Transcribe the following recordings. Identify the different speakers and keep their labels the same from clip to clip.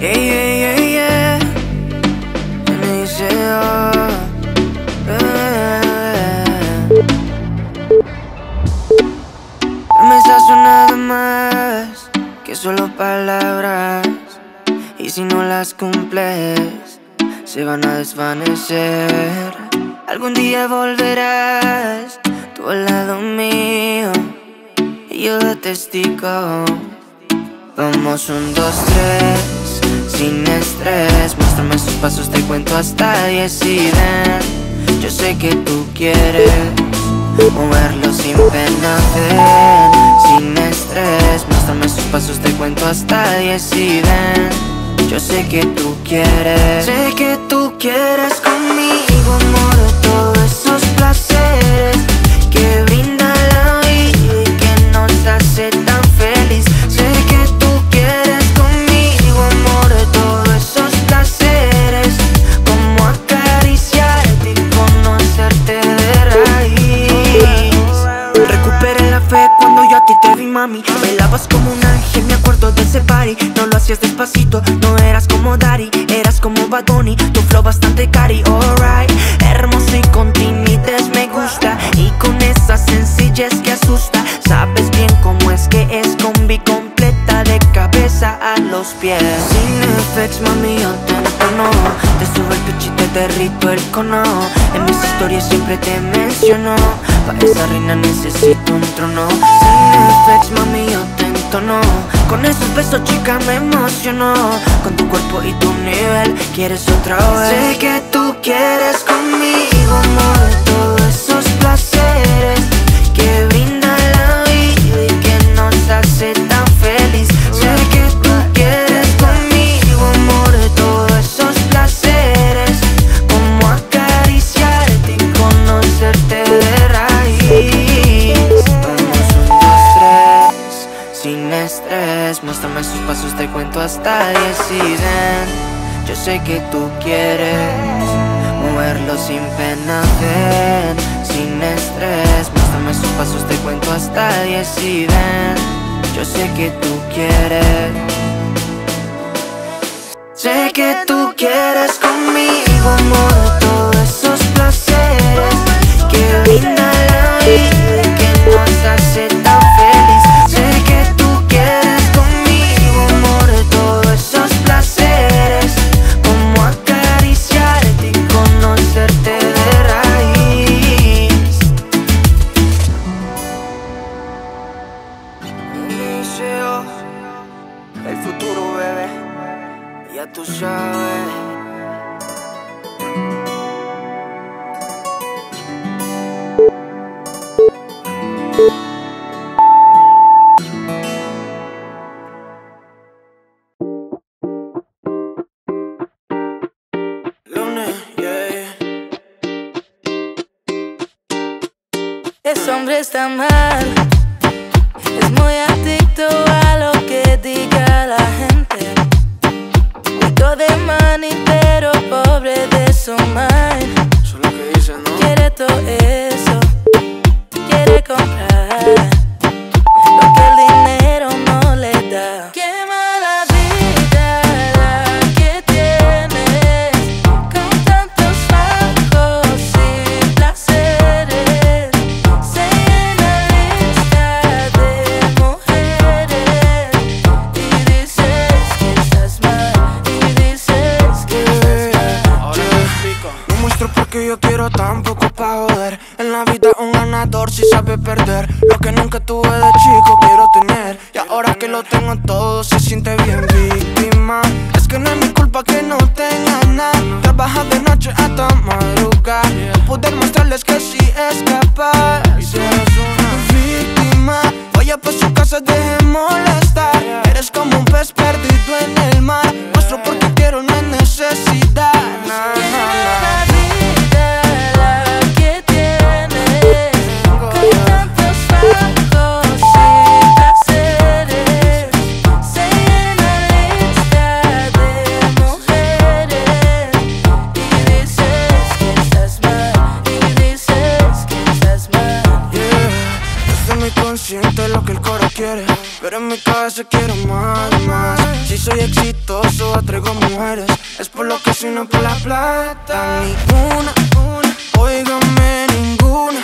Speaker 1: Yeah, yeah, yeah, yeah. Me dice, oh, yeah. Nada más que solo palabras. Y si no las cumples, se van a desvanecer. Algún día volverás, tú al lado mío, y yo de testigo. Vamos un, dos, tres, sin estrés Muéstrame esos pasos, te cuento hasta diez y ven Yo sé que tú quieres moverlo sin pena, ven Sin estrés, muéstrame esos pasos, te cuento hasta diez y ven Yo sé que tú quieres Sé que tú quieres conmigo, amor, todos esos placeres Bunny, tu flow bastante cari, alright. Hermoso y con timidez me gusta. Y con esa sencillez que asusta. Sabes bien cómo es que es combi completa De cabeza a los pies. Sin effects, mami, yo te entono Te subo el pecho y te derrito el cono. En mis historias siempre te menciono. Pa' esa reina necesito un trono. Sin effects, mami, yo te Con esos besos, chica, me emociono. Con tu cuerpo y tu nivel Quieres otra vez. Sé que tú quieres conmigo, amor Todos esos placeres sé que tú quieres Moverlo sin pena, ven Sin estrés. Muéstrame sus pasos, te cuento hasta diez y ven. Yo sé que tú quieres. Sé que tú quieres conmigo, amor Todos esos placeres Que
Speaker 2: Ese hombre está mal, es muy adicto a lo que diga la gente. Rico de money, pero pobre de su mind.
Speaker 1: Eso es lo que dicen, ¿no?
Speaker 2: Quiere todo eso, quiere comprar
Speaker 3: veces quiero más, más. Si soy exitoso, atraigo mujeres. Es por lo que soy, no por la plata. Ninguna, oígame ninguna.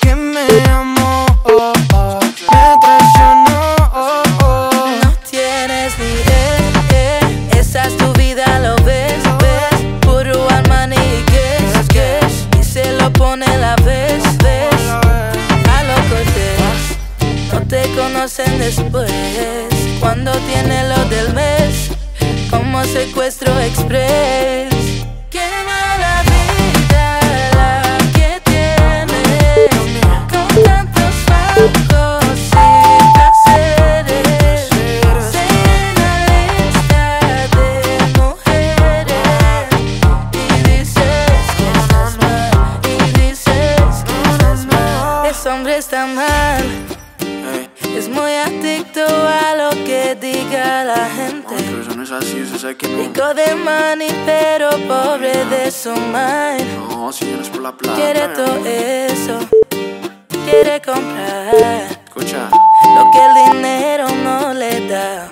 Speaker 3: Que me amó, oh, oh, me traicionó. Oh, oh.
Speaker 2: No tienes ni idea, esa es tu vida, lo ves, ves. Puro Armani y Guess, Guess. Y se lo pone la vez, ves. A lo cortés, no te conocen después. Secuestro express. Qué mala vida la que tienes, con tantos falsos y placeres. En la lista de mujeres y dices que estás mal, y dices que estás mal. Ese hombre está mal. Rico de money, pero pobre de su mind.
Speaker 3: No, si no es por la plata.
Speaker 2: Quiere todo eso, quiere comprar
Speaker 3: Escucha.
Speaker 2: lo que el dinero no le da.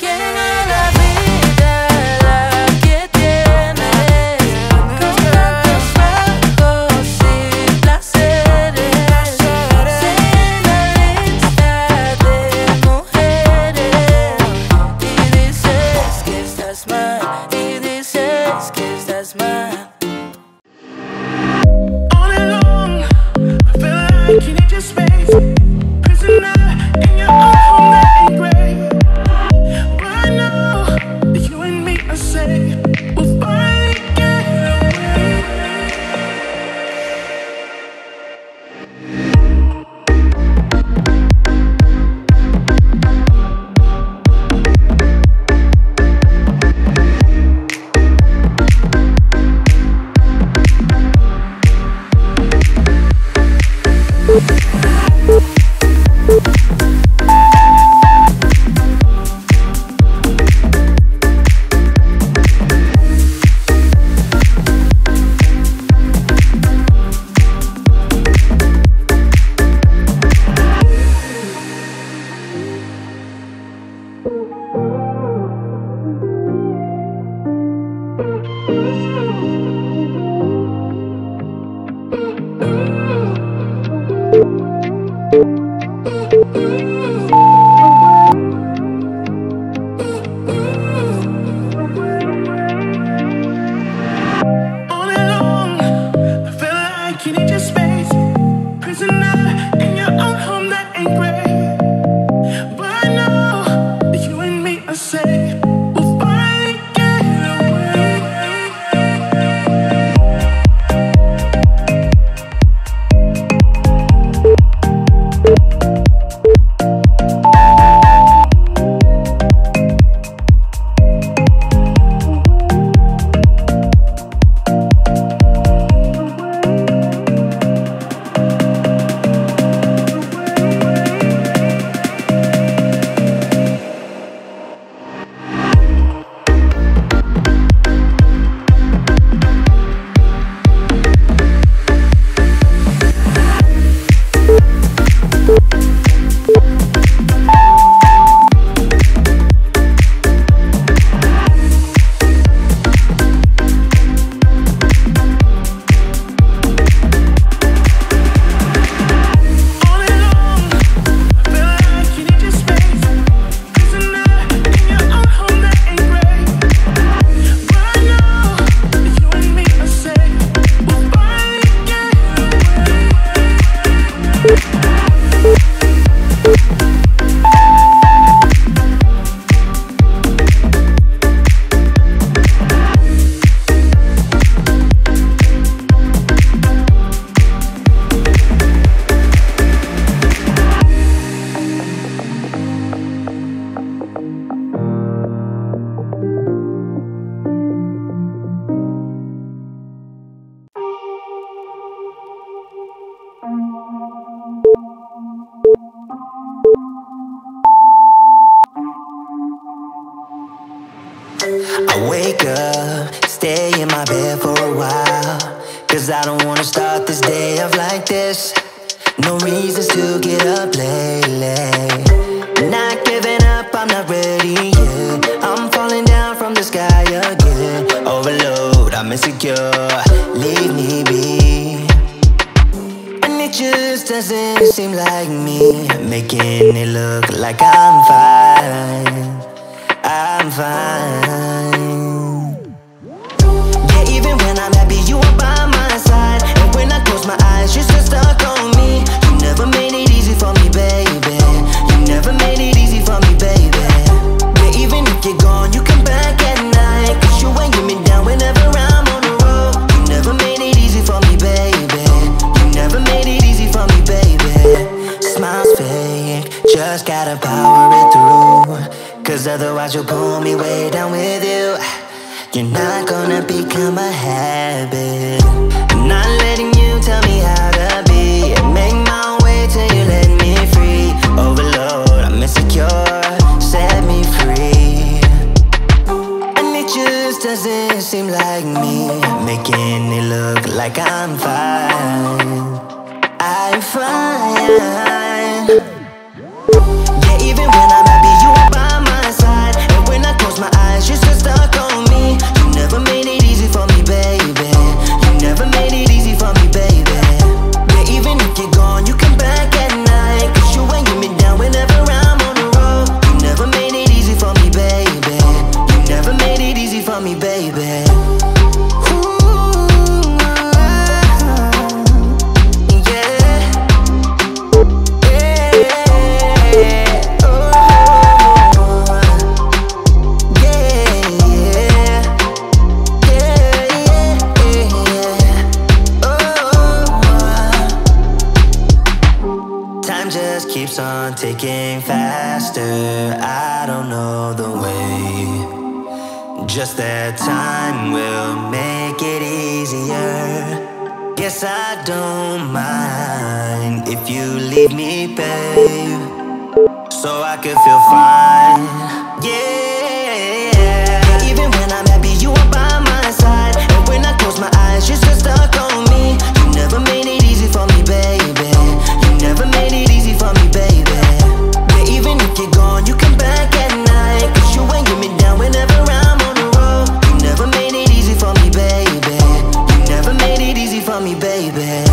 Speaker 4: I
Speaker 5: wake up, stay in my bed for a while. Cause I don't wanna start this day off like this. No reasons to get up late, late. Not giving up, I'm not ready yet. I'm falling down from the sky again. Overload, I'm insecure. Leave me be. And it just doesn't seem like me. Making it look like I'm fine. I'm fine. Yeah, even when I'm happy, you are by my side. And when I close my eyes, you're still stuck on me. You never made it easy for me, baby. You never made it easy for me, baby. Yeah, even if you're gone, you come back at night. Cause you ain't get me down whenever I'm on the road. You never made it easy for me, baby. You never made it easy for me, baby. Smiles fake, just gotta power it through. Cause otherwise, you'll pull me way down with you. You're not gonna become a habit. I'm not letting you tell me how to be. Make my way till you let me free. Overload, I'm insecure. Set me free. And it just doesn't seem like me. Making it look like I'm fine. I'm fine. Mind if you leave me, babe, so I could feel fine. Yeah, even when I'm happy, you are by my side, and when I close my eyes, you're still stuck on me. You never made it easy for me, baby. You never made it easy for me, baby. Yeah, even if you're gone, you come back at night, cause you ain't get me down whenever I'm on the road. You never made it easy for me, baby. You never made it easy for me, baby.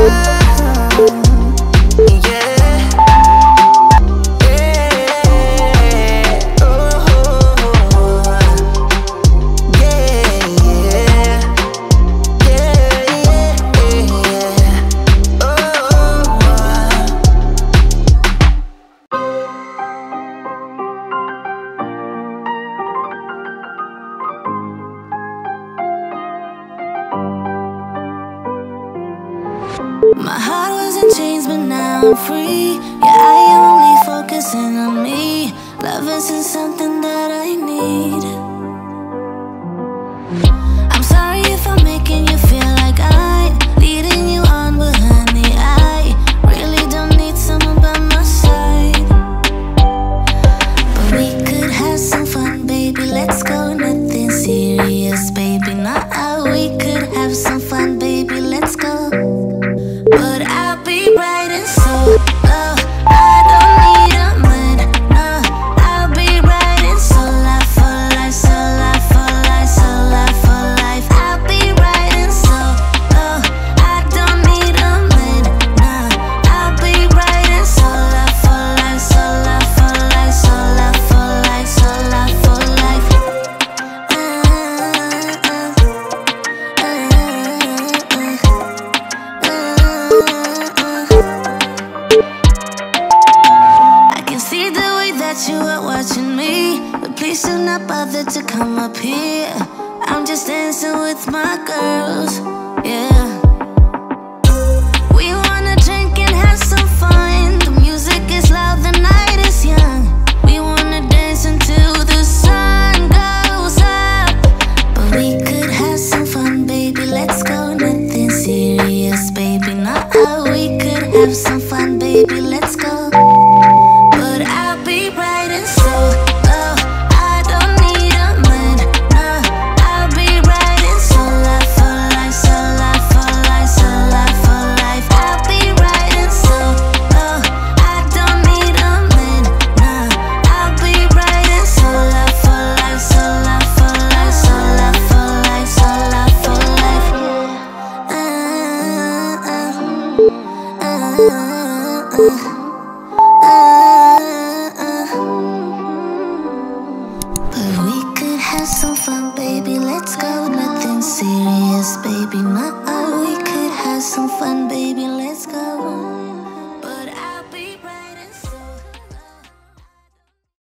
Speaker 5: Bye.
Speaker 2: My heart was in chains, but now I'm free. Yeah, I am only focusing on me. Love isn't something that I need.